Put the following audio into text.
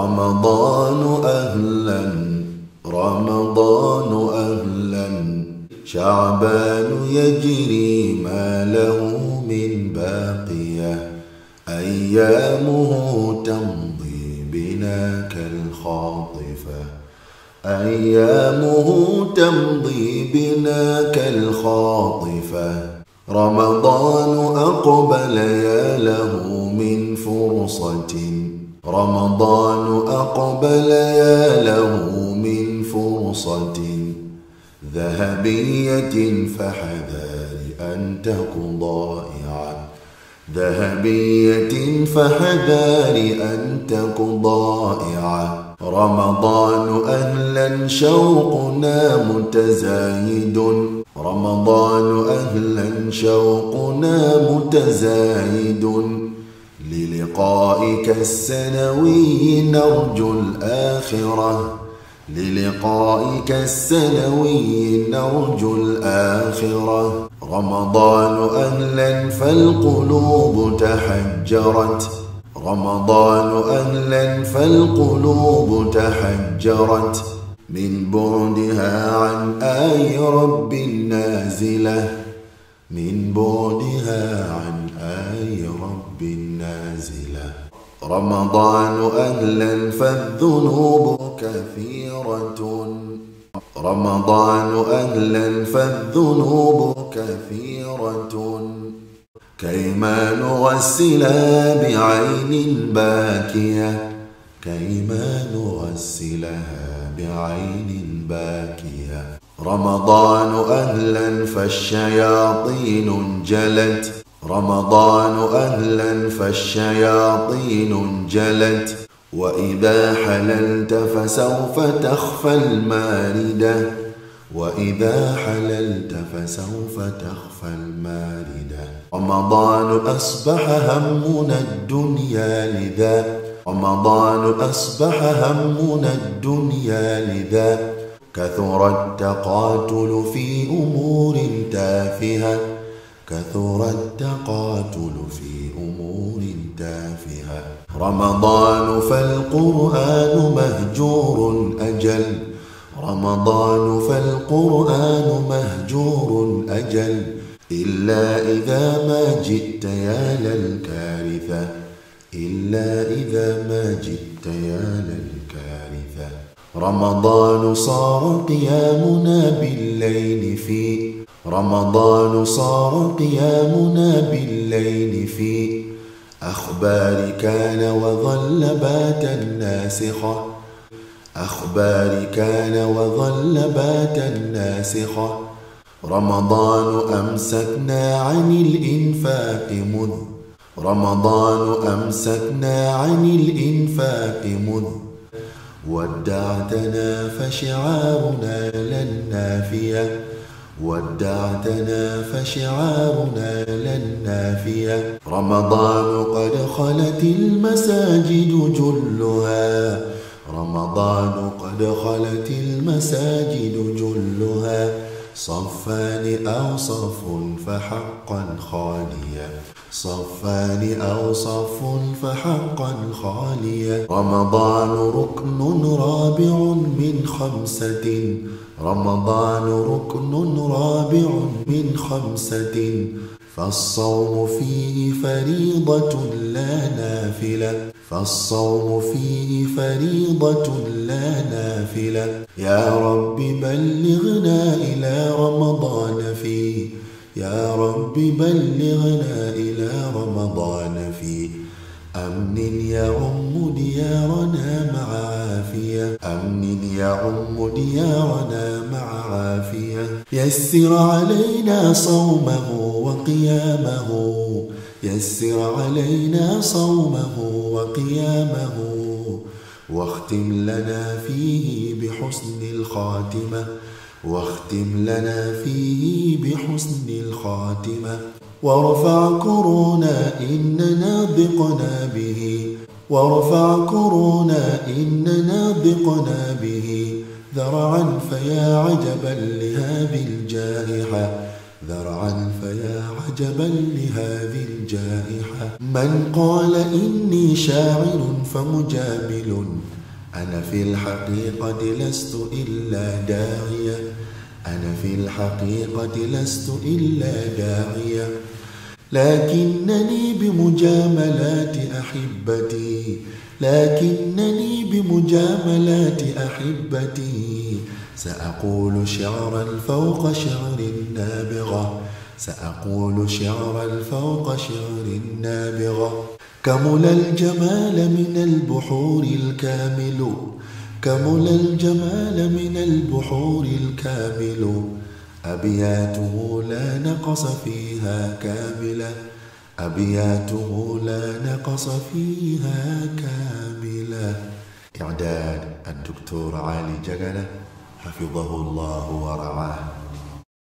رمضان أهلا رمضان أهلا. شعبان يجري ما له من باقية. أيامه تمضي بنا كالخاطفة. أيامه تمضي بنا كالخاطفة. رمضان أقبل يا له من فرصة. رمضان أقبل يا له من فرصة ذهبية فحذار أن تكن ضائعا. ذهبية فحذار أن تكن ضائعا. رمضان أهلا شوقنا متزايد. رمضان أهلا شوقنا متزايد. للقائك السنوي نرجو الآخرة. للقائك السنوي نرجو الآخرة. رمضان أهلا فالقلوب تحجرت. رمضان أهلا فالقلوب تحجرت. من بعدها عن آي رب نازلة. من بعدها عن آي رب نازلة. رمضان أهلا فالذنوب كثيرة. رمضان أهلا فالذنوب كثيرة. كيما نغسلها بعين باكية. كيما نغسلها بعين باكية. رمضان أهلا فالشياطين انجلت. رمضان أهلا فالشياطين انجلت. وإذا حللت فسوف تخفى الماردة. وإذا حللت فسوف تخفى الماردة. رمضان أصبح همنا الدنيا لذا. رمضان أصبح همنا الدنيا لذا. كثر التقاتل في أمور تافهة. كثر التقاتل في أمور تافهة. رمضان فالقرآن مهجور أجل. رمضان فالقرآن مهجور أجل. إلا إذا ما جئت يا للكارثة. إلا إذا ما جئت يا للكارثة. رمضان صار قيامنا بالليل في رمضان صار قيامنا بالليل في أخبار كان وظل باتا ناسخة أخبار كان وظل باتا ناسخة رمضان أمسكنا عن الإنفاق مذ رمضان أمسكنا عن الإنفاق مذ ودعتنا فشعارنا لن نافية. ودعتنا فشعارنا لن نافية. رمضان قد خلت المساجد جلها. رمضان قد خلت المساجد جلها. صفان أو صف فحقا خاليا. صفان أو صف فحقا خاليا. رمضان ركن رابع من خمسة. رمضان ركن رابع من خمسة. فالصوم فيه فريضة لا نافلة. فالصوم فيه فريضة لا نافلة يا رب بلغنا إلى رمضان فيه. يا رب بلغنا إلى رمضان في أمن يعم ديارنا مع عافية. أمن يعم ديارنا مع عافية. يسر علينا صومه وقيامه. يسر علينا صومه وقيامه. واختم لنا فيه بحسن الخاتمة. واختم لنا فيه بحسن الخاتمة. وارفع كرونا إننا ضقنا به. وارفع كرونا إننا ضقنا به. ذرعا فيا عجبا لهذه الجائحة. ذرعا فيا عجبا لهذه الجائحة. من قال إني شاعر فمجامل. أنا في الحقيقة لست إلا داعية. أنا في الحقيقة لست إلا داعية. لكنني بمجاملات أحبتي. لكنني بمجاملات أحبتي. سأقول شعرا فوق شعر النابغة. سأقول شعرا فوق شعر النابغة. كمل الجمال من البحور الكامل. كمل الجمال من البحور الكامل. أبياته لا نقص فيها كاملة أبياته لا نقص فيها كاملة إعداد الدكتور علي جقلة. حفظه الله ورعاه.